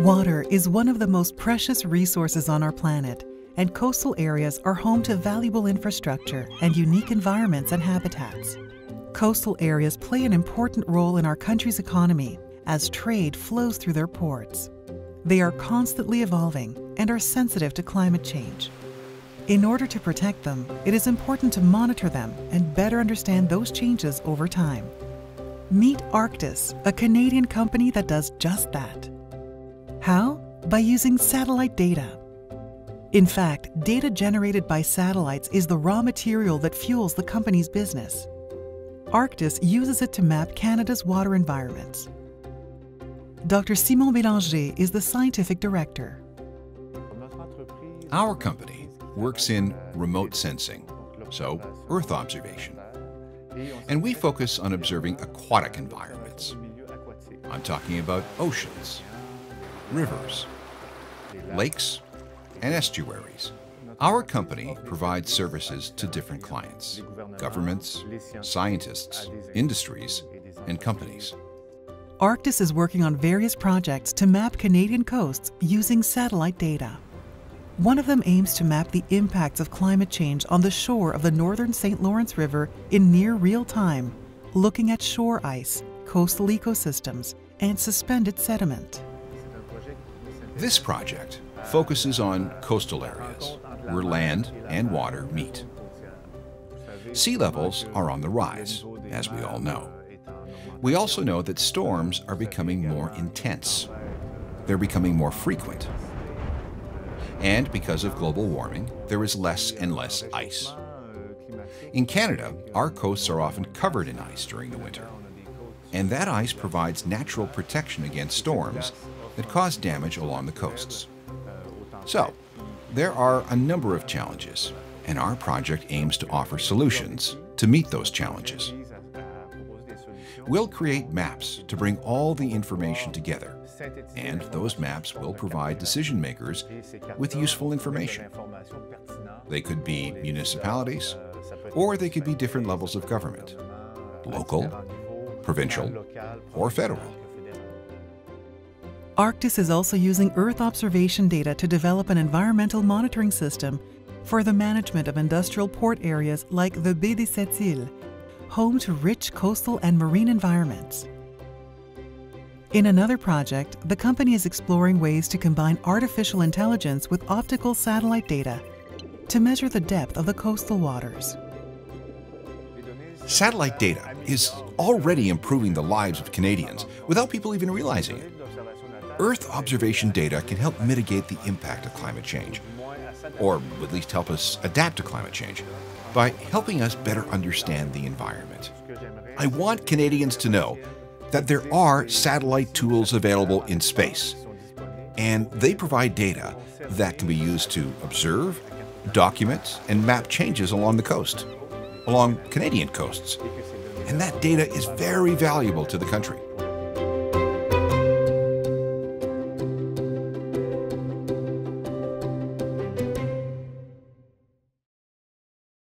Water is one of the most precious resources on our planet, and coastal areas are home to valuable infrastructure and unique environments and habitats. Coastal areas play an important role in our country's economy as trade flows through their ports. They are constantly evolving and are sensitive to climate change. In order to protect them, it is important to monitor them and better understand those changes over time. Meet Arctus, a Canadian company that does just that. How? By using satellite data. In fact, data generated by satellites is the raw material that fuels the company's business. Arctus uses it to map Canada's water environments. Dr. Simon Bélanger is the scientific director. Our company works in remote sensing, so Earth observation. And we focus on observing aquatic environments. I'm talking about oceans, rivers, lakes, and estuaries. Our company provides services to different clients governments, scientists, industries, and companies. Arctus is working on various projects to map Canadian coasts using satellite data. One of them aims to map the impacts of climate change on the shore of the northern St. Lawrence River in near real time, looking at shore ice, coastal ecosystems, and suspended sediment. This project focuses on coastal areas where land and water meet. Sea levels are on the rise, as we all know. We also know that storms are becoming more intense. They're becoming more frequent. And because of global warming, there is less and less ice. In Canada, our coasts are often covered in ice during the winter. And that ice provides natural protection against storms that cause damage along the coasts. So, there are a number of challenges, and our project aims to offer solutions to meet those challenges. We'll create maps to bring all the information together, and those maps will provide decision makers with useful information. They could be municipalities, or they could be different levels of government local, provincial, or federal. Arctus is also using Earth observation data to develop an environmental monitoring system for the management of industrial port areas like the Baie des Sept Îles, home to rich coastal and marine environments. In another project, the company is exploring ways to combine artificial intelligence with optical satellite data to measure the depth of the coastal waters. Satellite data is already improving the lives of Canadians without people even realizing it. Earth observation data can help mitigate the impact of climate change, or at least help us adapt to climate change, by helping us better understand the environment. I want Canadians to know that there are satellite tools available in space, and they provide data that can be used to observe, document, and map changes along the coast, along Canadian coasts. And that data is very valuable to the country.